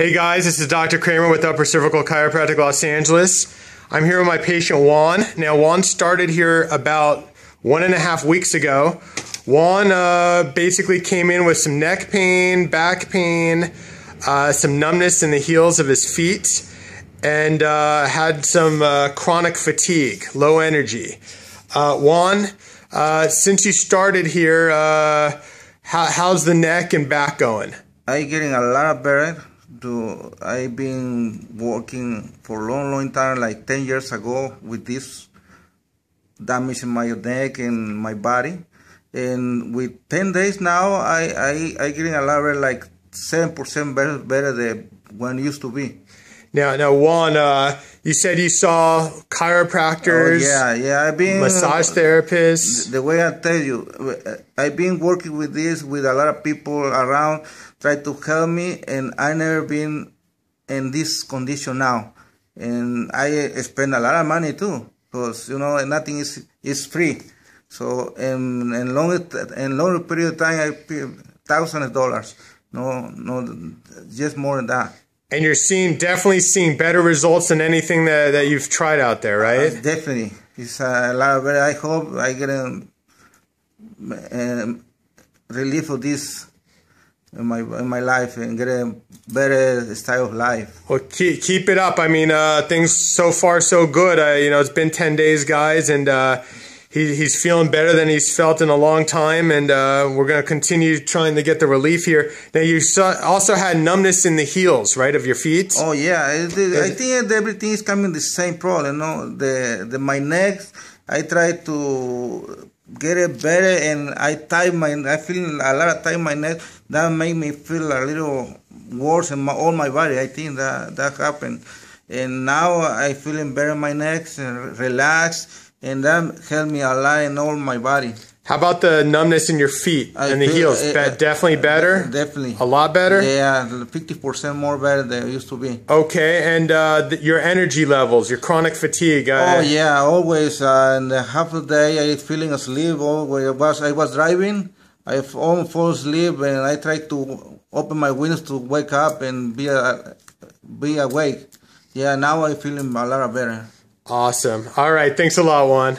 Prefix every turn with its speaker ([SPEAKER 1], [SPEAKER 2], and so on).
[SPEAKER 1] Hey guys, this is Dr. Kramer with Upper Cervical Chiropractic Los Angeles. I'm here with my patient Juan. Now, Juan started here about one and a half weeks ago. Juan uh, basically came in with some neck pain, back pain, uh, some numbness in the heels of his feet, and uh, had some uh, chronic fatigue, low energy. Uh, Juan, uh, since you started here, how, how's the neck and back going?
[SPEAKER 2] I'm getting a lot better to I've been working for a long, long time, like 10 years ago, with this damage in my neck and my body. And with 10 days now, I, I, I getting a lot like 7% better, better than when it used to be.
[SPEAKER 1] Now, now, Juan, uh, you said you saw chiropractors.
[SPEAKER 2] Oh, yeah, yeah. I've been
[SPEAKER 1] massage therapists.
[SPEAKER 2] The way I tell you, I've been working with this with a lot of people around, try to help me, and I never been in this condition now, and I spend a lot of money too, because you know nothing is is free. So in in long in longer period of time, I pay thousands of dollars. No, no, just more than that.
[SPEAKER 1] And you're seeing definitely seeing better results than anything that, that you've tried out there, right?
[SPEAKER 2] Uh, definitely, it's a lot. Better. I hope I get a, a relief of this in my in my life and get a better style of life.
[SPEAKER 1] Well, keep keep it up. I mean, uh, things so far so good. Uh, you know, it's been ten days, guys, and uh, he, he's feeling better than he's felt in a long time, and uh, we're going to continue trying to get the relief here. Now, you saw, also had numbness in the heels, right, of your feet?
[SPEAKER 2] Oh, yeah. I, I think everything is coming the same problem, you know. The, the, my neck, I try to get it better, and I tie my, I feel a lot of time my neck. That made me feel a little worse in my, all my body. I think that, that happened. And now I feeling better in my neck, and relaxed and that helped me a lot in all my body.
[SPEAKER 1] How about the numbness in your feet I and the feel, heels? Uh, definitely better.
[SPEAKER 2] Definitely.
[SPEAKER 1] A lot better.
[SPEAKER 2] Yeah, fifty percent more better than it used to be.
[SPEAKER 1] Okay, and uh, the, your energy levels, your chronic fatigue.
[SPEAKER 2] Uh, oh yeah, always. Uh, and half the day I feeling asleep. Always I was I was driving. I almost fall asleep, and I try to open my windows to wake up and be uh, be awake. Yeah, now I feeling a lot better.
[SPEAKER 1] Awesome. All right. Thanks a lot, Juan.